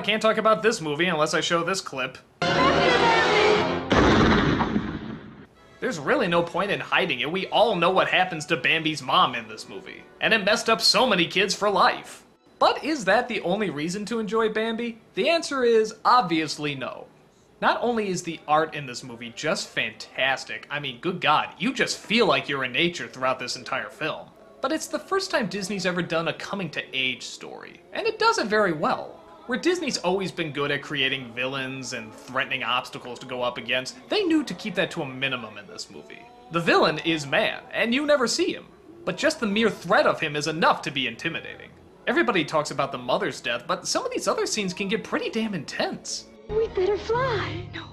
can't talk about this movie unless I show this clip. There's really no point in hiding it. We all know what happens to Bambi's mom in this movie. And it messed up so many kids for life. But is that the only reason to enjoy Bambi? The answer is obviously no. Not only is the art in this movie just fantastic, I mean, good god, you just feel like you're in nature throughout this entire film. But it's the first time Disney's ever done a coming to age story, and it does it very well. Where Disney's always been good at creating villains and threatening obstacles to go up against, they knew to keep that to a minimum in this movie. The villain is man, and you never see him. But just the mere threat of him is enough to be intimidating. Everybody talks about the mother's death, but some of these other scenes can get pretty damn intense. We'd better fly. No,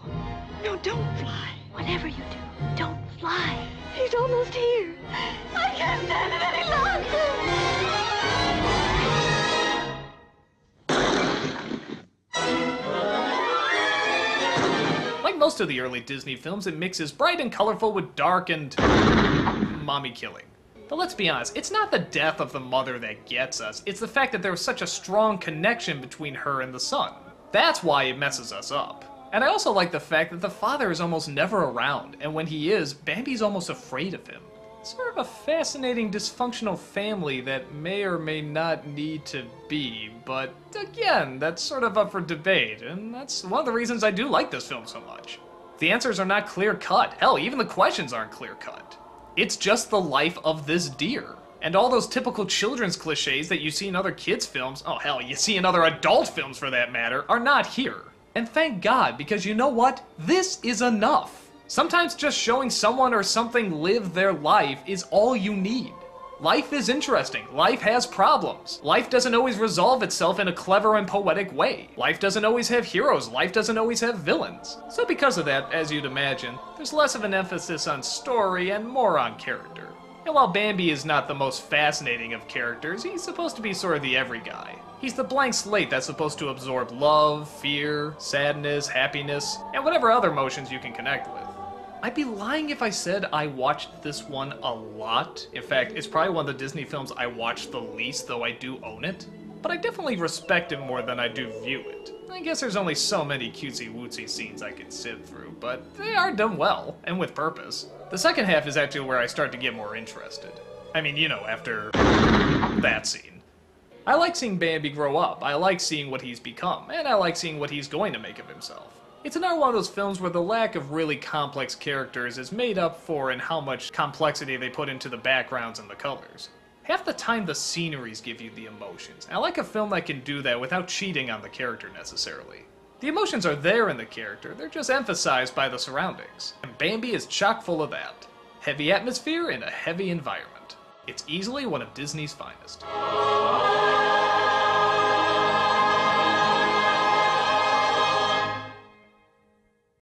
no, don't fly. Whatever you do, don't fly. He's almost here. I can't stand it any longer. Most of the early Disney films, it mixes bright and colorful with dark and. mommy killing. But let's be honest, it's not the death of the mother that gets us, it's the fact that there was such a strong connection between her and the son. That's why it messes us up. And I also like the fact that the father is almost never around, and when he is, Bambi's almost afraid of him. Sort of a fascinating dysfunctional family that may or may not need to be, but again, that's sort of up for debate, and that's one of the reasons I do like this film so much. The answers are not clear cut. Hell, even the questions aren't clear cut. It's just the life of this deer. And all those typical children's cliches that you see in other kids' films, oh hell, you see in other adult films for that matter, are not here. And thank God, because you know what? This is enough. Sometimes just showing someone or something live their life is all you need. Life is interesting. Life has problems. Life doesn't always resolve itself in a clever and poetic way. Life doesn't always have heroes. Life doesn't always have villains. So, because of that, as you'd imagine, there's less of an emphasis on story and more on character. And while Bambi is not the most fascinating of characters, he's supposed to be sort of the every guy. He's the blank slate that's supposed to absorb love, fear, sadness, happiness, and whatever other emotions you can connect with. I'd be lying if I said I watched this one a lot. In fact, it's probably one of the Disney films I watch the least, though I do own it. But I definitely respect it more than I do view it. I guess there's only so many cutesy wootsy scenes I could sit through, but they are done well, and with purpose. The second half is actually where I start to get more interested. I mean, you know, after that scene. I like seeing Bambi grow up, I like seeing what he's become, and I like seeing what he's going to make of himself. It's another one of those films where the lack of really complex characters is made up for in how much complexity they put into the backgrounds and the colors. Half the time the sceneries give you the emotions, and I like a film that can do that without cheating on the character necessarily. The emotions are there in the character, they're just emphasized by the surroundings. And Bambi is chock full of that. Heavy atmosphere in a heavy environment. It's easily one of Disney's finest.